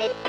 If